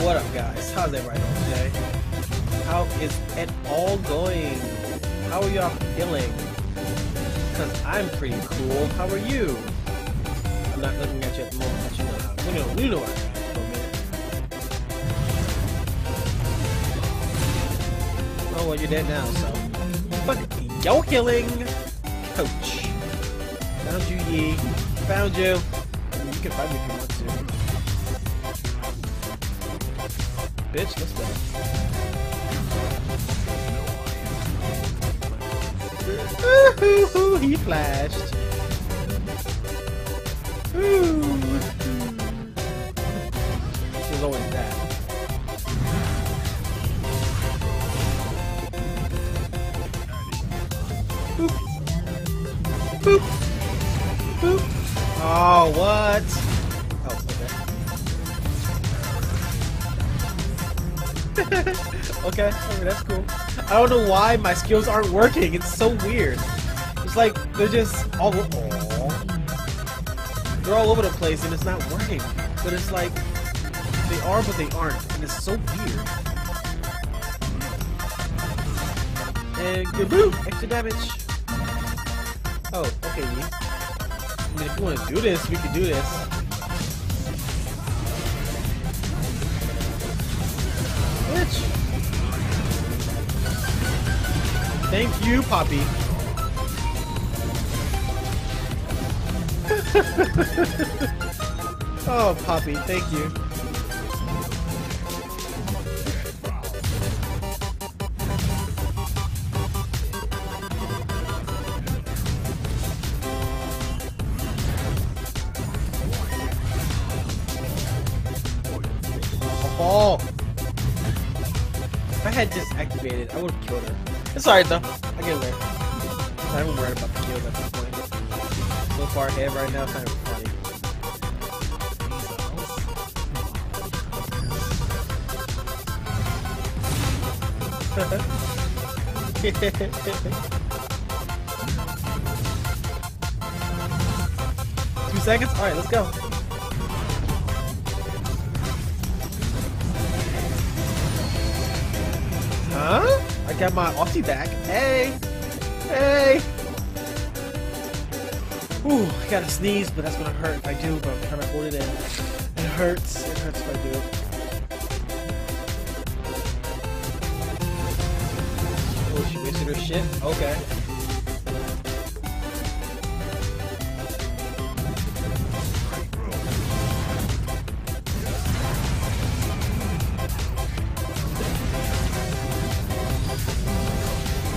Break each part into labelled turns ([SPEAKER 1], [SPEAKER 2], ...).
[SPEAKER 1] What up, guys? How's everybody doing today? How is it all going? How are y'all feeling? Because I'm pretty cool. How are you? I'm not looking at you at the moment, but you know how. We know, we know a. Oh, well, you're dead now, so. Fuck. Yo killing! Coach. Found you, Yi. Found you. You can find me if you want to. Bitch, let's go. he flashed. There's always that. Boop. Boop. Boop. Oh, what? okay. that's cool. I don't know why my skills aren't working. It's so weird. It's like they're just all Aww. they're all over the place and it's not working. But it's like they are, but they aren't, and it's so weird. And kaboom! Extra damage. Oh, okay. I mean, if you want to do this, we can do this. Thank you, Poppy. oh, Poppy, thank you. I would have killed her. It's alright though. I get away. I'm even worried about the kill at this point. So far ahead right now, it's kind of funny. Two seconds? Alright, let's go. Got my Aussie back. Hey! Hey! Ooh, I gotta sneeze, but that's gonna hurt if I do, but I'm trying to hold it in. It hurts. It hurts if I do. Oh, she wasted her shit? Okay.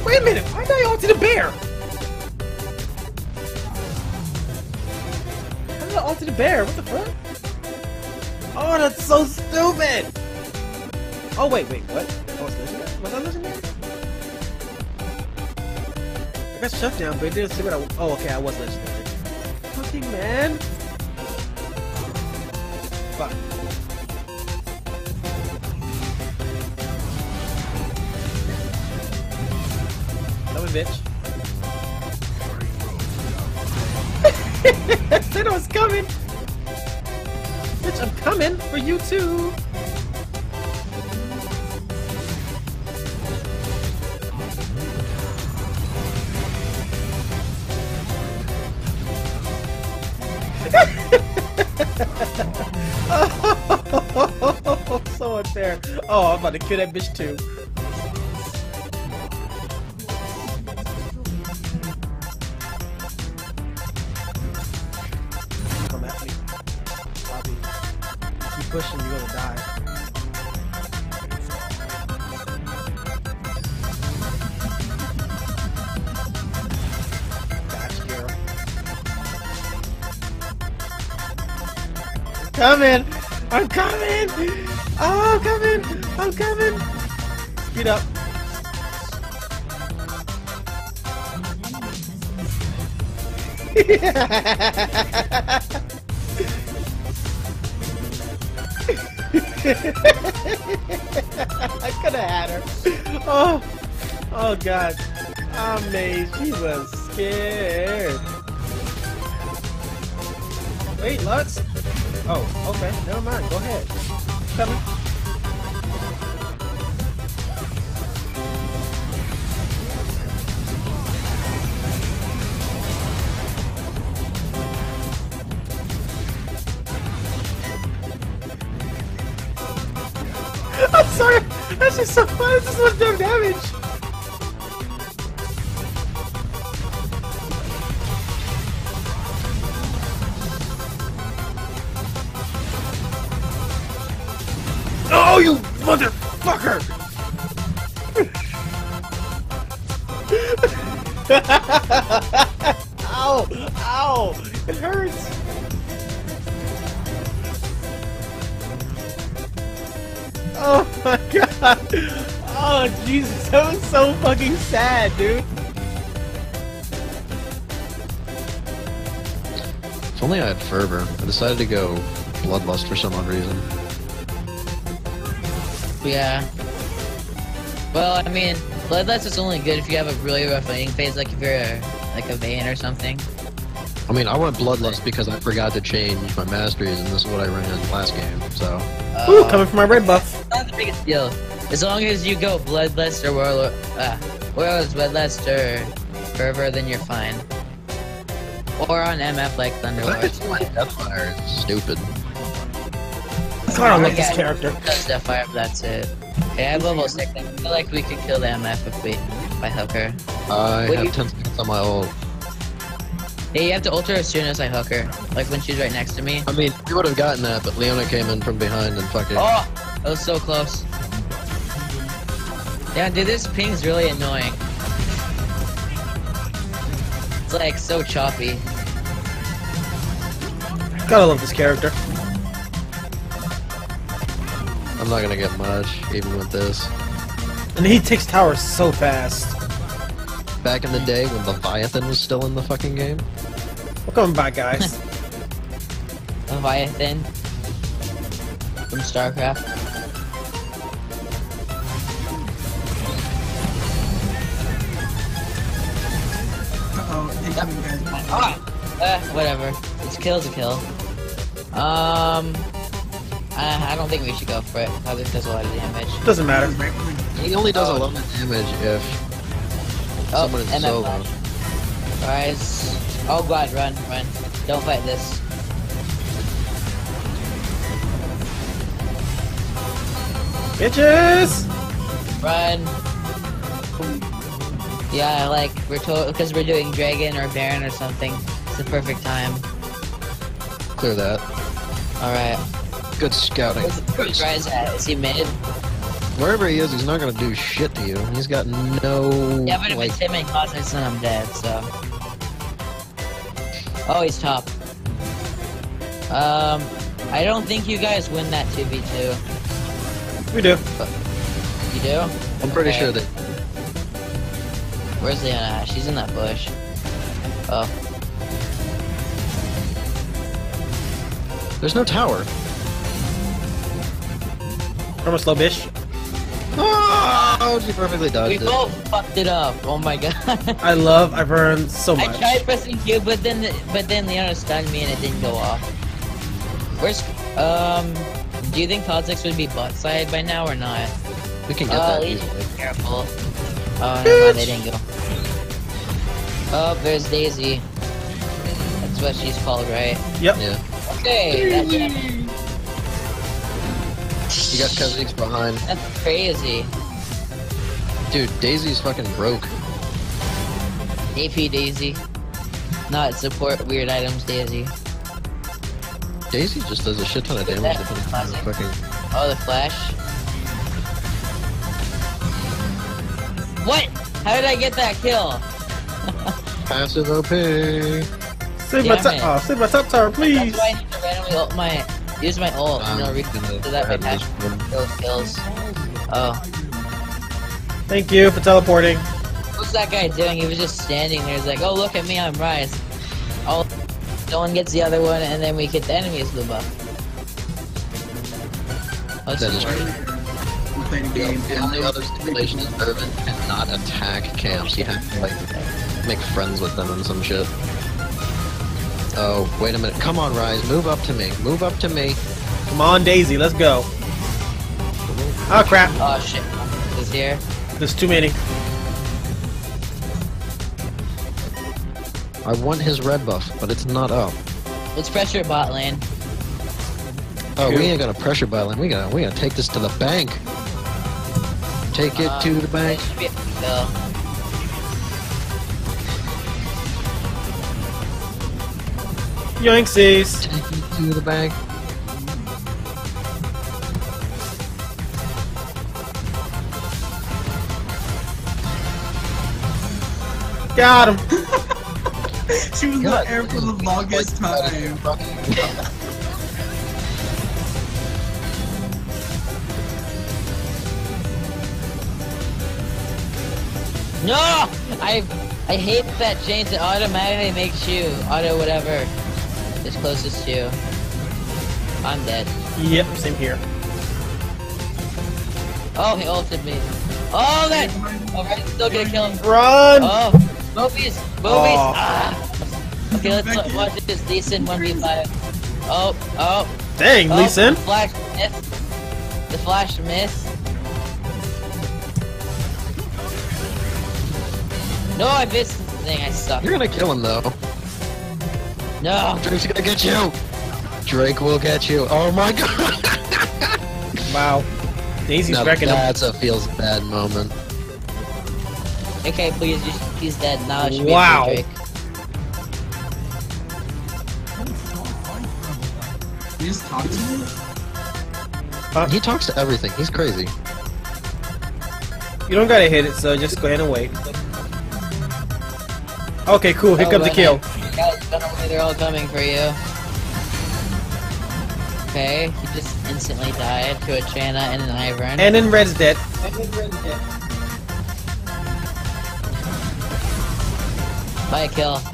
[SPEAKER 1] Wait a minute, why did I alter the bear? How did I alter the bear? What the fuck? Oh, that's so stupid! Oh, wait, wait, what? Oh, it's legendary? Was I legendary? I got shut down, but it didn't see what I. Oh, okay, I was legendary. Fucking man! Bitch. Said I was coming! Bitch, I'm coming for you too! so unfair. Oh, I'm about to kill that bitch too. Pushing, you're gonna die. Coming! I'm coming! Oh, I'm coming! I'm coming! Speed up. I could have had her. Oh, oh God. Amazed. She was scared. Wait, Lux. Oh, okay. Never mind. Go ahead. Coming. That's just so fun. This is so much damn damage. Oh, you motherfucker! ow! Ow! It hurts! Oh my god! Oh Jesus, that was so fucking sad, dude.
[SPEAKER 2] If only I had fervor. I decided to go bloodlust for some odd reason.
[SPEAKER 3] Yeah. Well, I mean, Bloodlust is only good if you have a really rough fighting phase, like if you're a, like a Vayne or something.
[SPEAKER 2] I mean, I went bloodlust because I forgot to change my masteries, and this is what I ran last game. So
[SPEAKER 1] Ooh,
[SPEAKER 3] Uh,
[SPEAKER 1] coming from my red buff.
[SPEAKER 3] Not the biggest deal. As long as you go Bloodlust or Warlord, uh, Warlord's Bloodlust or Fervor, then you're fine. Or on MF like Thunderlord.
[SPEAKER 2] my Deathfire is stupid.
[SPEAKER 1] God, I love this character.
[SPEAKER 3] Does Deathfire, that's it. Okay, I have level 6. I feel like we could kill the MF if we, if I hook her.
[SPEAKER 2] I
[SPEAKER 3] What
[SPEAKER 2] have
[SPEAKER 3] you-
[SPEAKER 2] 10 seconds on my ult.
[SPEAKER 3] Yeah, you have to ult her as soon as I hook her. Like when she's right next to me.
[SPEAKER 2] I mean, we would have gotten that, but Leona came in from behind and fucking.
[SPEAKER 3] Oh! That was so close. Yeah, dude, this ping's really annoying. It's like so choppy.
[SPEAKER 1] Gotta love this character.
[SPEAKER 2] I'm not gonna get much, even with this.
[SPEAKER 1] And he takes towers so fast.
[SPEAKER 2] Back in the day when Leviathan was still in the fucking game.
[SPEAKER 1] We're back, guys.
[SPEAKER 3] Leviathan. From StarCraft.
[SPEAKER 4] Uh-oh, incoming guys.
[SPEAKER 3] Ah! Uh, whatever. It's kill's a kill. Um... Uh, I don't think we should go for it. Probably does a lot of damage.
[SPEAKER 1] Doesn't matter.
[SPEAKER 2] He only does
[SPEAKER 3] Oh.
[SPEAKER 2] a lot of damage if
[SPEAKER 3] Oh,
[SPEAKER 2] someone is
[SPEAKER 3] MF
[SPEAKER 2] solo.
[SPEAKER 3] Guys. Oh god, run, run. Don't fight this.
[SPEAKER 1] Bitches!
[SPEAKER 3] Run. Yeah, like we're told because we're doing dragon or baron or something. It's the perfect time.
[SPEAKER 2] Clear that.
[SPEAKER 3] All right.
[SPEAKER 2] Good scouting.
[SPEAKER 3] Where's where's Ryze at? Is he mid?
[SPEAKER 2] Wherever he is, he's not gonna do shit to you. He's got no
[SPEAKER 3] Yeah, but if
[SPEAKER 2] like.
[SPEAKER 3] it's him and Cosmos, then I'm dead. So. Oh, he's top. Um, I don't think you guys win that two v two.
[SPEAKER 1] We do.
[SPEAKER 3] You do?
[SPEAKER 2] I'm pretty
[SPEAKER 3] Okay.
[SPEAKER 2] sure that
[SPEAKER 3] Where's Leona at? She's in that bush. Oh.
[SPEAKER 2] there's no tower.
[SPEAKER 1] From a slow bish.
[SPEAKER 2] Oh, she perfectly
[SPEAKER 3] We
[SPEAKER 2] dodged it.
[SPEAKER 3] both fucked it up. Oh my god.
[SPEAKER 1] I love I burn so much.
[SPEAKER 3] I tried pressing Q, but then but then Leona stunned me and it didn't go off. Where's um? Do you think Kha'Zix would be butt side by now or not?
[SPEAKER 2] We can get
[SPEAKER 3] Uh,
[SPEAKER 2] that
[SPEAKER 3] Legion,
[SPEAKER 2] easily.
[SPEAKER 3] careful. Oh, never mind, they didn't go. Oh, there's Daisy. That's what she's called, right?
[SPEAKER 1] Yep.
[SPEAKER 2] Yeah.
[SPEAKER 3] Okay,
[SPEAKER 2] You got Kha'Zix behind.
[SPEAKER 3] that's crazy.
[SPEAKER 2] Dude, Daisy's fucking broke.
[SPEAKER 3] AP Daisy. Not support weird items Daisy.
[SPEAKER 2] Daisy just does a shit ton of damage
[SPEAKER 3] That-
[SPEAKER 2] depending on the fucking.
[SPEAKER 3] Oh, the flash. What? How did I get that kill?
[SPEAKER 2] Passive OP.
[SPEAKER 1] Save my top. Oh, uh, save my top tower, please.
[SPEAKER 3] That's why I need to randomly ult my use my ult.
[SPEAKER 2] Um,
[SPEAKER 3] no reason
[SPEAKER 2] gonna
[SPEAKER 3] so that my
[SPEAKER 2] grab this
[SPEAKER 3] passion kill kills. Oh,
[SPEAKER 1] Thank you for teleporting.
[SPEAKER 3] what's that guy doing? He was just standing there. He's like, "Oh, look at me, I'm Ryze." Oh, no one gets the other one, and then we get the enemies the buff. Oh,
[SPEAKER 2] That is
[SPEAKER 3] smart.
[SPEAKER 4] We played a
[SPEAKER 2] The
[SPEAKER 4] game.
[SPEAKER 2] the only other stipulation is Ivern cannot attack camps. You have to like make friends with them and some shit. Oh, wait a minute. Come on, Ryze. Move up to me. Move up to me.
[SPEAKER 1] Come on, Daisy, let's go. Oh crap.
[SPEAKER 3] Oh shit, he's here.
[SPEAKER 1] There's too many.
[SPEAKER 2] I want his red buff, but it's not up.
[SPEAKER 3] Let's pressure bot lane.
[SPEAKER 2] Oh,
[SPEAKER 1] True.
[SPEAKER 2] we ain't gonna pressure bot lane. We gotta, we gotta take this to the bank. Take it
[SPEAKER 3] Um,
[SPEAKER 2] to the bank.
[SPEAKER 3] That should be a kill.
[SPEAKER 1] Yoinksies!
[SPEAKER 2] Take it to the bank.
[SPEAKER 1] Got him!
[SPEAKER 4] She was in
[SPEAKER 2] God.
[SPEAKER 4] the air for the longest time.
[SPEAKER 3] No! I I hate that change that automatically makes you auto whatever is closest to you. I'm dead.
[SPEAKER 1] Yep, same here.
[SPEAKER 3] Oh, he ulted me. Oh, that! Alright, still gonna kill him.
[SPEAKER 1] Run!
[SPEAKER 3] Oh, movies! Movies!
[SPEAKER 1] Oh.
[SPEAKER 3] Ah! Okay, let's wa- watch this decent 1v5. Oh, oh,
[SPEAKER 1] Dang,
[SPEAKER 3] oh,
[SPEAKER 1] Lee Sin.
[SPEAKER 3] The flash miss. The flash miss. No, I missed the thing, I suck.
[SPEAKER 2] You're gonna kill him though.
[SPEAKER 3] No!
[SPEAKER 2] Drake's gonna get you. Drake will get you. Oh my god.
[SPEAKER 1] Wow. Daisy's
[SPEAKER 2] Now
[SPEAKER 1] wrecking him.
[SPEAKER 2] that's a feels bad moment.
[SPEAKER 3] Okay, please, just, he's dead now. It should be
[SPEAKER 1] Wow.
[SPEAKER 3] He
[SPEAKER 4] You just talk to me?
[SPEAKER 2] He talks to everything. He's crazy.
[SPEAKER 1] You don't gotta hit it, so just go ahead and wait. Okay, cool. Here
[SPEAKER 3] Oh,
[SPEAKER 1] comes the
[SPEAKER 3] run
[SPEAKER 1] kill.
[SPEAKER 3] It. Guys, run away, they're all coming for you. Okay, he just instantly died to a Chana and an Ivern.
[SPEAKER 1] And then Red's dead.
[SPEAKER 3] By a kill.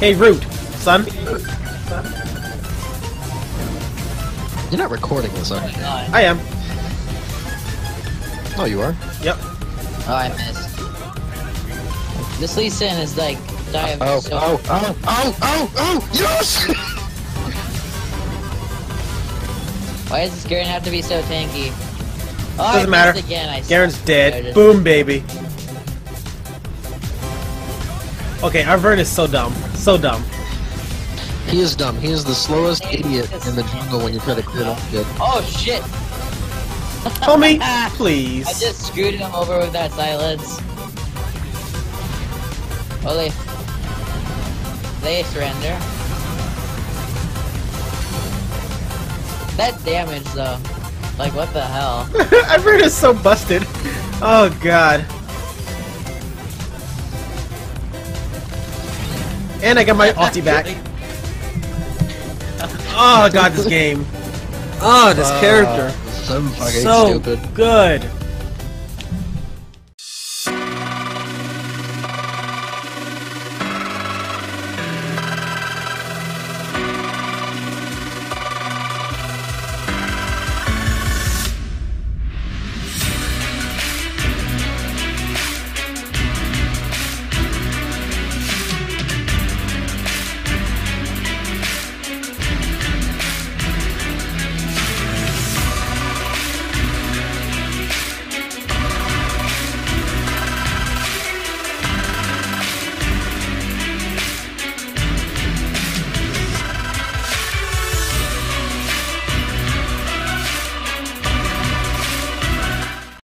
[SPEAKER 1] Hey, Root, son.
[SPEAKER 2] You're not recording this, are you?
[SPEAKER 1] I am.
[SPEAKER 2] Oh, you are.
[SPEAKER 1] Yep.
[SPEAKER 3] Oh, I missed. This Lee Sin is like diving
[SPEAKER 2] Oh,
[SPEAKER 3] so
[SPEAKER 2] oh, oh, oh, oh, oh, yes!
[SPEAKER 3] Why does this Garen have to be so tanky? Oh,
[SPEAKER 1] Doesn't matter.
[SPEAKER 3] Again, I
[SPEAKER 1] Garen's
[SPEAKER 3] suck.
[SPEAKER 1] dead. Boom, baby. Okay, our Vern is so dumb. So dumb.
[SPEAKER 2] he is dumb. He is the slowest idiot in the jungle when you try to clear up shit.
[SPEAKER 3] Oh shit!
[SPEAKER 1] Homie,
[SPEAKER 3] I
[SPEAKER 1] please.
[SPEAKER 3] I just screwed him over with that silence. Oh, they... They surrender. That damage, though. Like, what the hell?
[SPEAKER 1] our Vern is so busted. Oh, God. And I got my ulti back. Oh, God, this game. Oh, this
[SPEAKER 2] Uh,
[SPEAKER 1] character.
[SPEAKER 2] So fucking
[SPEAKER 1] So
[SPEAKER 2] stupid.
[SPEAKER 1] good.